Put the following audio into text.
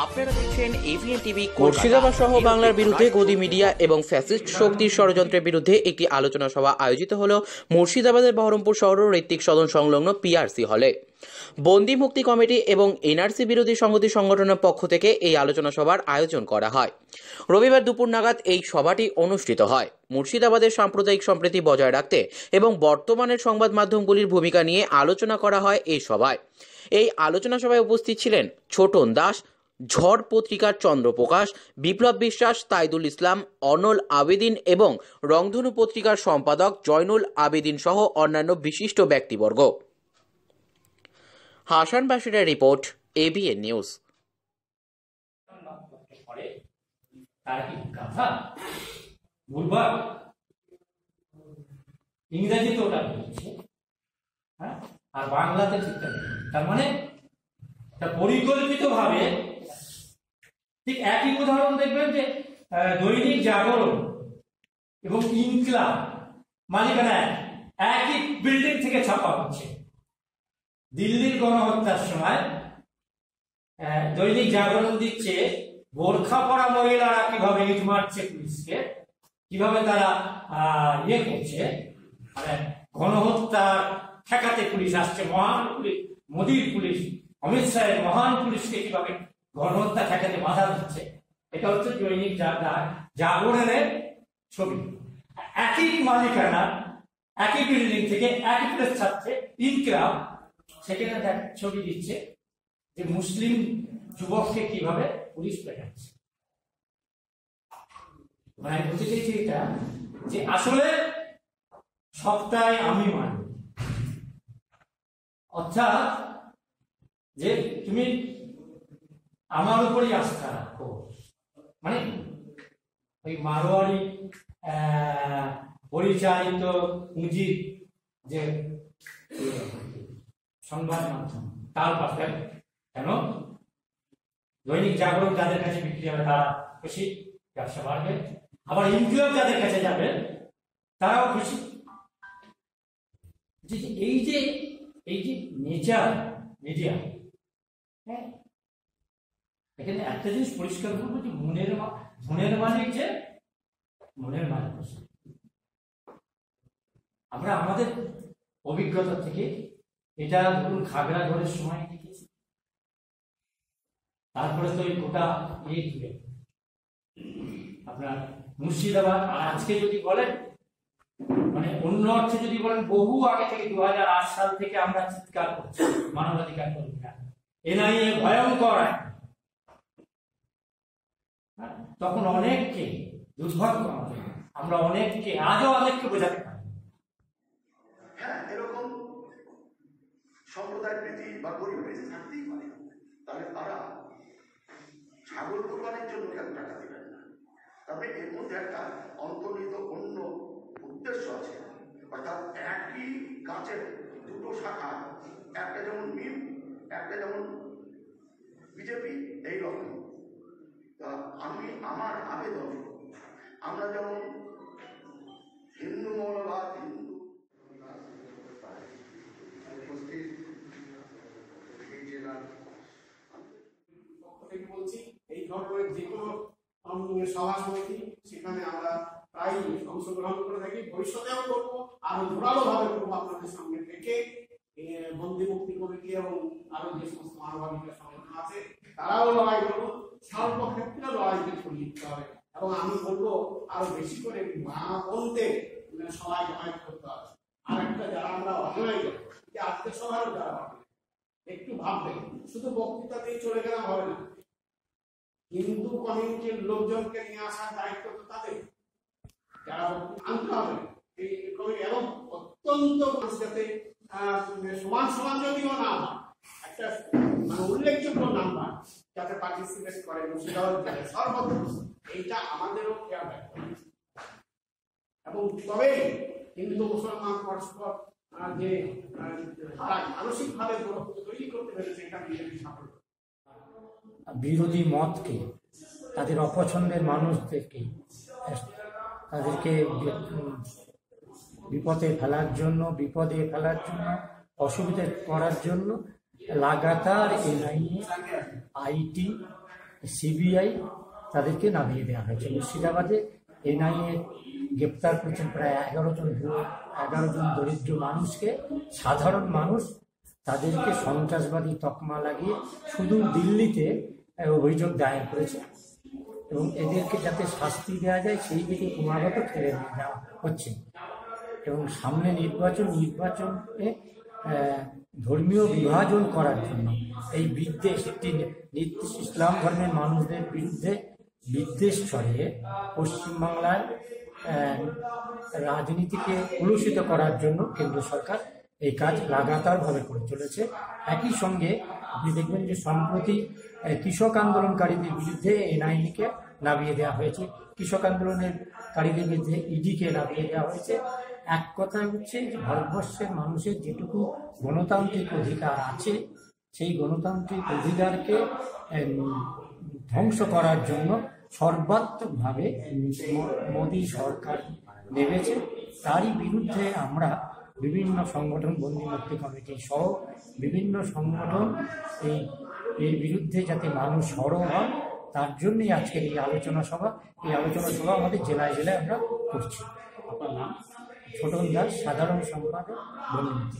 আপনারা দেখছেন AVN TV Murshidabad সহ বাংলার বিরুদ্ধে গদি মিডিয়া এবং ফ্যাসিস্ট শক্তির ষড়যন্ত্রের বিরুদ্ধে একটি আলোচনা সভা আয়োজিত হল মুর্শিদাবাদের বহরমপুর শহর ঋত্বিক সদন সংলগ্ন পিআরসি হলে। বন্দি মুক্তি কমিটি এবং এনআরসি বিরোধী সংহতি সংগঠনের পক্ষ থেকে এই আলোচনা সভার আয়োজন করা হয়। রবিবার দুপুর নাগাদ এই সভাটি অনুষ্ঠিত হয়। মুর্শিদাবাদের সাম্প্রদায়িক সম্প্রীতি বজায় রাখতে এবং বর্তমানের সংবাদ মাধ্যমগুলির ভূমিকা নিয়ে আলোচনা করা হয় এই সভায়। এই আলোচনা সভায় উপস্থিত ছিলেন ছোটন দাস ঝড় পত্রিকার চন্দ্রপ্রকাশ বিপ্লব বিশ্বাস, তাইদুল ইসলাম, অনল আবেদিন এবং রংধনু পত্রিকার সম্পাদক জয়নুল আবেদিন সহ অন্যান্য বিশিষ্ট ব্যক্তিবর্গ। হাসান বাসিরের রিপোর্ট এবিএন নিউজ। ইংরেজিতে ওটা হ্যাঁ? আর বাংলাতে ঠিকঠাক তার মানে পরিকল্পিত ভাবে ঠিক একই উদাহরণ দেখবেন যে দৈনিক জাগরণ এবং ইনকলাব মালিকানা এক। একই বিল্ডিং থেকে ছাপা হচ্ছে দিল্লির গণহত্যার সময় দৈনিক জাগরণ দিচ্ছে, বোরখা পরা মহিলারা কীভাবে ইট মারছে পুলিশকে, কীভাবে তারা ইয়ে করছে মানে গণহত্যার ঠেকাতে পুলিশ আসছে, মহান পুলিশ, মোদীর পুলিশ, অমিত শাহের মহান পুলিশকে কীভাবে গণহত্যা ঠেকাতে বাধা দিচ্ছে, এটা হচ্ছে দৈনিক জাগরণের ছবি। একই মালিকানা, একই বিল্ডিং থেকে একই প্রেস ছাড়ছে ইনকলাব সেখানে দেখ, ছবি দিচ্ছে যে মুসলিম যুবককে কীভাবে পুলিশ পেটাচ্ছে। মানে বলতে চাইছি এটা? যে আসলে সপ্তাহে আমি মানি। অর্থাৎ যে তুমি আমার উপরই আস্থা রাখো। মানে ওই মারোয়ারি পরিচালিত পুঁজির যে সংবাদ মাধ্যম, তার পাশে কেন? দৈনিক জাগরণ যাদের কাছে বিক্রি হবে, তারা খুশি, ব্যবসা বাড়বে। আবার ইনক্লুব যাদের কাছে যাবে, তারাও খুশি। এই যে এই যে নেচার মিডিয়া হ্যাঁ এখানে একটা জিনিস পরিষ্কার করব যে মনের মনের মালিক যে, মনের হচ্ছে। আমরা আমাদের অভিজ্ঞতা থেকে এটা ধরুন খাগড়া ঘরের সময় দেখেছি তারপরে তো এই গোটা ইয়ে জুড়ে আপনার মুর্শিদাবাদ, আর আজকে যদি বলেন মানে অন্য অর্থে যদি বলেন, বহু আগে থেকে দু হাজার আট সাল থেকে আমরা চিৎকার করছি, মানবাধিকার কর্মীরা এনআইএ ভয়ঙ্কর আইন। তখন অনেককে আমাদের আমরা অনেককে, আজও অনেককে বোঝাতে পারি। হ্যাঁ এরকম সম্প্রদায় প্রীতি বা পরিবেশ থাকতেই পারে। তাহলে তারা ছাগল কোরবানির জন্য কেন টাকা দেবেন না? তবে এর মধ্যে একটা অন্তর্নিহিত অন্য উদ্দেশ্য আছে। অর্থাৎ একই গাছের দুটো শাখা, একটা যেমন মিম, একটা যেমন বিজেপি এইরকম তা আমি আমার আবেদন আমরা যেমন হিন্দু মৌলবাদ হিন্দু। উপস্থিত এই জেলার পক্ষ থেকে বলছি এই ধরনের যে কোনো সভা সমিতি সেখানে আমরা প্রায় অংশগ্রহণ করে থাকি। ভবিষ্যতেও করব আরও জোরালো ভাবে করব আপনাদের সঙ্গে থেকে। বন্দি মুক্তি কমিটি এবং আরও যে সমস্ত মানবাধিকার সংগঠন আছে তারাও লড়াই করব সর্বক্ষেত্রে লড়াইতে ছড়িয়ে দিতে হবে। এবং আমি বলব, আরও বেশি করে মা বোনদের মানে সবাই জমায়েত করতে হবে। আর একটা যারা আমরা অর্গানাইজার যে আজকে সভারও যারা একটু ভাববেন, শুধু বক্তৃতা দিয়ে চলে গেলাম হবে না। হিন্দু কমিউনিটির লোকজনকে নিয়ে আসার দায়িত্ব তো তাদের। যারা আনতে হবে এবং অত্যন্ত যাতে সমান সমান যদিও না একটা মানে উল্লেখযোগ্য নাম্বার। যাতে পার্টিসিপেট করে জেলায় সর্বত্র এইটা আমাদেরও খেয়াল রাখতে এবং তবে হিন্দু, মুসলমান, পরস্পর যে তৈরি করতে পেরেছে, এটা বিজেপি সাফল্য। বিরোধী মতকে, তাদের অপছন্দের মানুষদেরকে, তাদেরকে বিপদে ফেলার জন্য, বিপদে ফেলার জন্য, অসুবিধে করার জন্য লাগাতার এনআইএ আইটি সিবিআই তাদেরকে নামিয়ে দেওয়া হয়েছে। মুর্শিদাবাদে এনআইএ গ্রেপ্তার করেছেন প্রায় এগারো জন এগারো জন দরিদ্র মানুষকে। সাধারণ মানুষ তাদেরকে সন্ত্রাসবাদী তকমা লাগিয়ে শুধু দিল্লিতে অভিযোগ দায়ের করেছে। এবং এদেরকে যাতে শাস্তি দেওয়া যায় সেই দিকে ক্রমাগত ঠেলে যাওয়া হচ্ছে। এবং সামনে নির্বাচন নির্বাচনে ধর্মীয় বিভাজন করার জন্য। এই বিদ্বেষ একটি নির্দিষ্ট ইসলাম ধর্মের মানুষদের বিরুদ্ধে বিদ্বেষ ছড়িয়ে পশ্চিমবাংলায় আহ, রাজনীতিকে কলুষিত করার জন্য কেন্দ্র সরকার এই কাজ লাগাতারভাবে করে চলেছে। একই সঙ্গে আপনি দেখবেন যে সম্প্রতি কৃষক আন্দোলনকারীদের বিরুদ্ধে এনআইনিকে নামিয়ে দেওয়া হয়েছে। কৃষক আন্দোলনের কারীদের বিরুদ্ধে ইডিকে নামিয়ে দেওয়া হয়েছে। এক কথায় হচ্ছে যে ভারতবর্ষের মানুষের যেটুকু গণতান্ত্রিক অধিকার আছে, সেই গণতান্ত্রিক অধিকারকে ধ্বংস করার জন্য সর্বাত্মকভাবে মোদী সরকার নেমেছে। তারই বিরুদ্ধে আমরা বিভিন্ন সংগঠন, বন্দি মুক্তি কমিটি সহ বিভিন্ন সংগঠন এই, এর বিরুদ্ধে যাতে মানুষ সরব হয় তার জন্যই আজকে এই আলোচনা সভা। এই আলোচনা সভা আমাদের জেলায় জেলায় আমরা করছি। আপনার নাম? ছোটন দাস সাধারণ সম্পাদক কমিটি